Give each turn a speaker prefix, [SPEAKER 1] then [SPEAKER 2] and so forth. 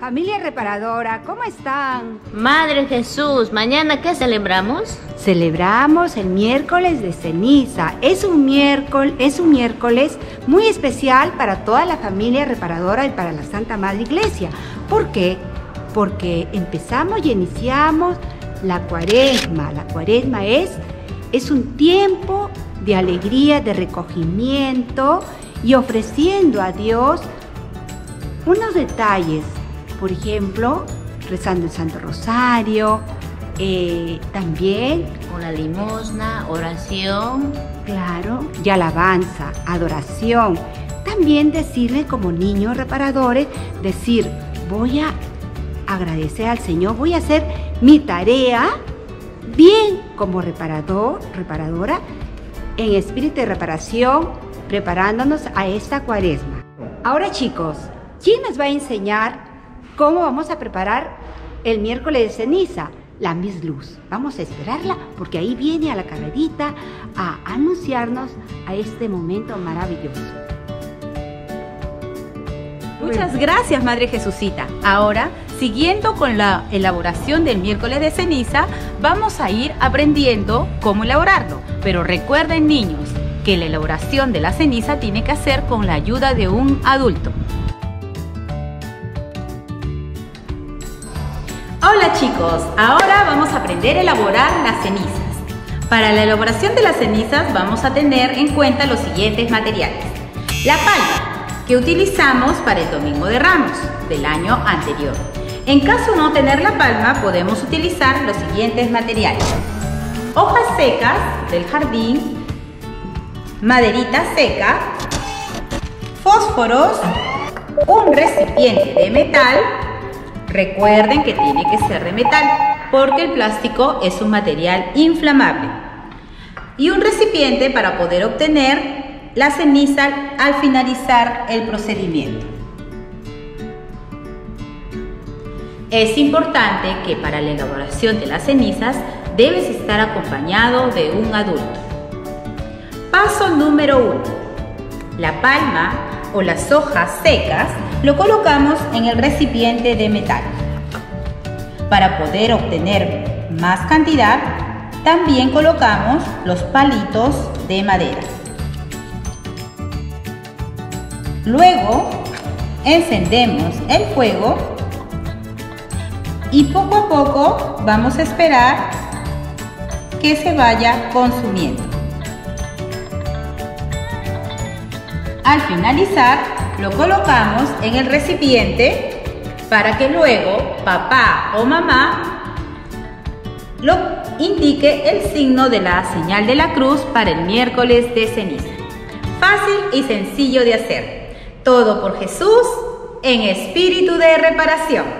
[SPEAKER 1] Familia reparadora, ¿cómo están?
[SPEAKER 2] Madre Jesús, ¿mañana qué celebramos?
[SPEAKER 1] Celebramos el miércoles de ceniza. Es un miércoles, es un miércoles muy especial para toda la familia reparadora y para la Santa Madre Iglesia. ¿Por qué? Porque empezamos y iniciamos la cuaresma. La cuaresma es, es un tiempo de alegría, de recogimiento y ofreciendo a Dios unos detalles por ejemplo, rezando el Santo Rosario, eh, también
[SPEAKER 2] con la limosna, oración.
[SPEAKER 1] Claro, y alabanza, adoración. También decirle como niños reparadores, decir, voy a agradecer al Señor, voy a hacer mi tarea bien como reparador, reparadora, en espíritu de reparación, preparándonos a esta cuaresma. Ahora chicos, ¿quién nos va a enseñar ¿Cómo vamos a preparar el miércoles de ceniza? La Miss Luz. Vamos a esperarla porque ahí viene a la carrerita a anunciarnos a este momento maravilloso.
[SPEAKER 3] Muchas gracias, Madre Jesucita. Ahora, siguiendo con la elaboración del miércoles de ceniza, vamos a ir aprendiendo cómo elaborarlo. Pero recuerden, niños, que la elaboración de la ceniza tiene que hacer con la ayuda de un adulto. Hola chicos, ahora vamos a aprender a elaborar las cenizas. Para la elaboración de las cenizas vamos a tener en cuenta los siguientes materiales. La palma, que utilizamos para el Domingo de Ramos del año anterior. En caso no tener la palma, podemos utilizar los siguientes materiales. Hojas secas del jardín, maderita seca, fósforos, un recipiente de metal, Recuerden que tiene que ser de metal porque el plástico es un material inflamable. Y un recipiente para poder obtener la ceniza al finalizar el procedimiento. Es importante que para la elaboración de las cenizas debes estar acompañado de un adulto. Paso número 1. La palma o las hojas secas lo colocamos en el recipiente de metal. Para poder obtener más cantidad, también colocamos los palitos de madera. Luego, encendemos el fuego y poco a poco vamos a esperar que se vaya consumiendo. Al finalizar, lo colocamos en el recipiente para que luego papá o mamá lo indique el signo de la señal de la cruz para el miércoles de ceniza. Fácil y sencillo de hacer. Todo por Jesús en espíritu de reparación.